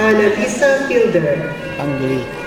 Annalisa Fielder. Panggli.